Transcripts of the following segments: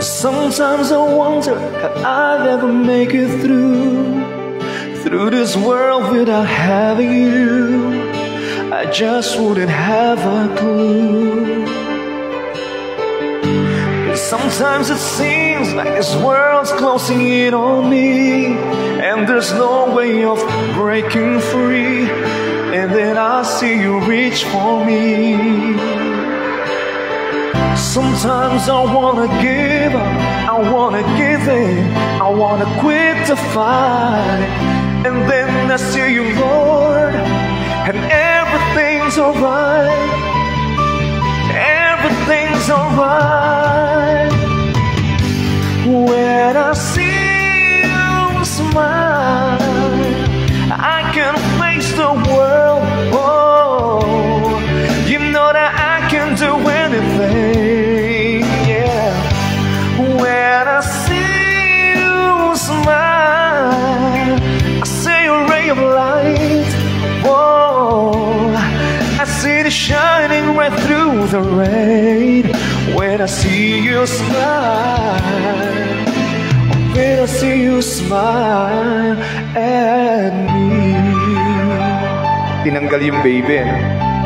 Sometimes I wonder how I'd ever make it through Through this world without having you. I just wouldn't have a clue. Sometimes it seems like this world's closing in on me And there's no way of breaking free. And then I see you reach for me Sometimes I wanna give up, I wanna give in. I wanna quit the fight. And then I see you, Lord And everything's alright. Everything's alright. When I see you smile I can face the world. Oh, Shining right through the rain. When I see you smile When I see you smile at me. Tinanggal yung baby.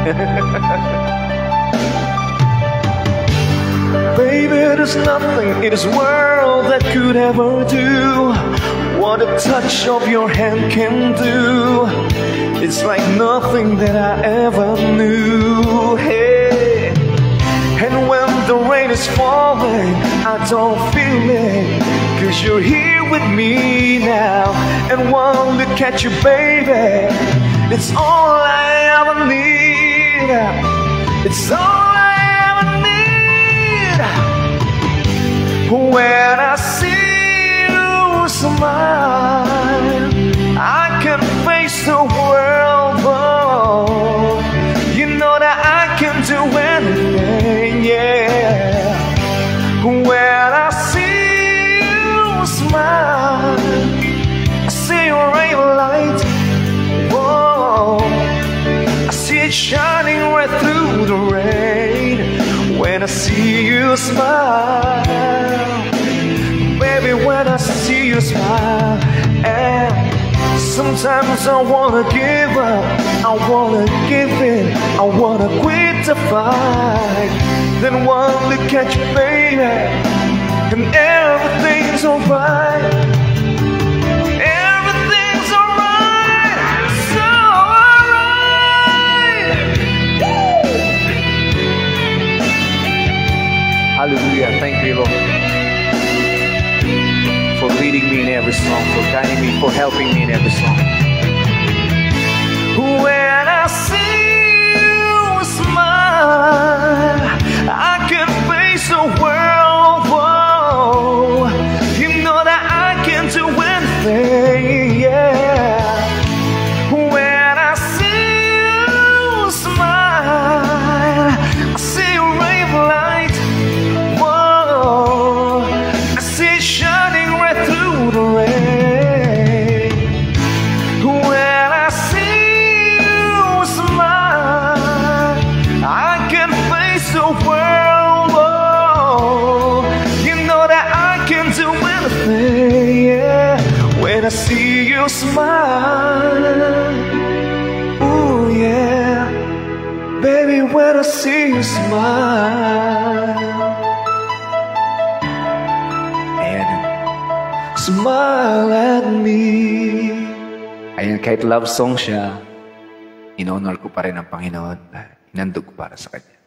Baby, there's nothing in this world that could ever do. What a touch of your hand can do. It's like nothing that I ever knew. Hey. And when the rain is falling, I don't feel it. Cause you're here with me now. And one look at you, baby. It's all I ever need. It's all Shining right through the rain. When I see you smile, baby, when I see you smile, and sometimes I wanna give up, I wanna give in, I wanna quit the fight. Then one look at you, baby, every song, for guiding me, for helping me in every song. When I see you smile, ooh yeah, baby. When I see you smile. Ayan. Smile at me. Ayan, kahit love song siya, in-honor ko pa rin ang Panginoon. Inandog ko para sa Kanya.